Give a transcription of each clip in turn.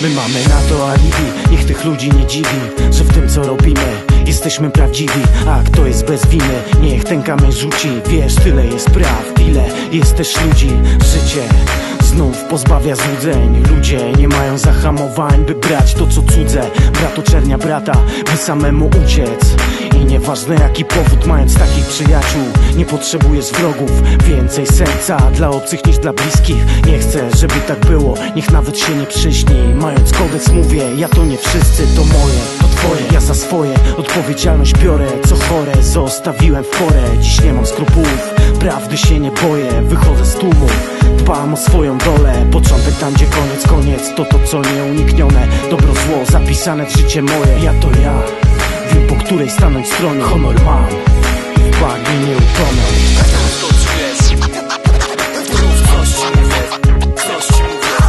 My mamy na to alibi, niech tych ludzi nie dziwi Że w tym co robimy jesteśmy prawdziwi A kto jest bez winy, niech ten kamień rzuci. Wiesz, tyle jest praw, ile jest też ludzi. Życie znów pozbawia złudzeń. Ludzie nie mają zahamowań, by brać to co cudze. Brat oczernia brata, by samemu uciec I nieważne jaki powód, mając takich przyjaciół Nie potrzebujesz wrogów, więcej serca Dla obcych niż dla bliskich. Nie chcę, żeby tak było, niech nawet się nie przyśni. Mając kodeks mówię, ja to nie wszyscy, to moje To twoje, ja za swoje odpowiedzialność biorę Co chore, zostawiłem w porę. Dziś nie mam skrupułów, prawdy się nie boję. Wychodzę z tłumu, dbam o swoją dolę Początek tam gdzie koniec, koniec To to co nieuniknione Dobro zło zapisane w życie moje. Ja to ja Wiem po której stanąć stronie. Honor mam W bagnie nie utonę.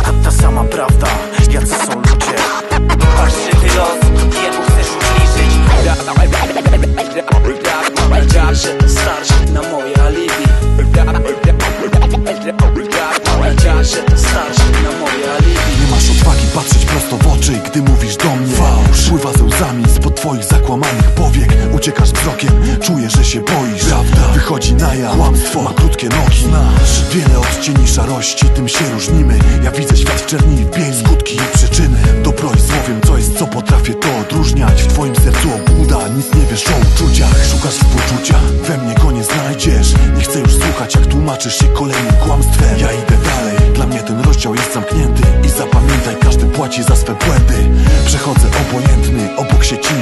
Ta, ta sama prawda Jacy są ludzie. Patrzcie ty los, jemu chcesz Mam że starszy na moje alibi. Że starszy na moje alibi. Nie masz odwagi patrzeć prosto w oczy, gdy mówisz do mnie. Pływa ze łzami twoich zakłamanych powiek. Uciekasz wzrokiem, czuję, że się boisz. Prawda. Wychodzi na jaw, kłamstwo. ma krótkie nogi. Znasz. Wiele odcieni szarości, tym się różnimy. Ja widzę świat w czerni i w bieli, skutki i przyczyny. Dobro i zło wiem co jest, co potrafię to odróżniać. W twoim sercu obłuda, nic nie wiesz o uczuciach. Szukasz współczucia, we mnie go nie znajdziesz. Nie chcę już słuchać jak tłumaczysz się kolejnym kłamstwem. Ja idę dalej, dla mnie ten rozdział jest zamknięty. I zapamiętaj, każdy płaci za swe błędy. Przechodzę obojętny, obok sieci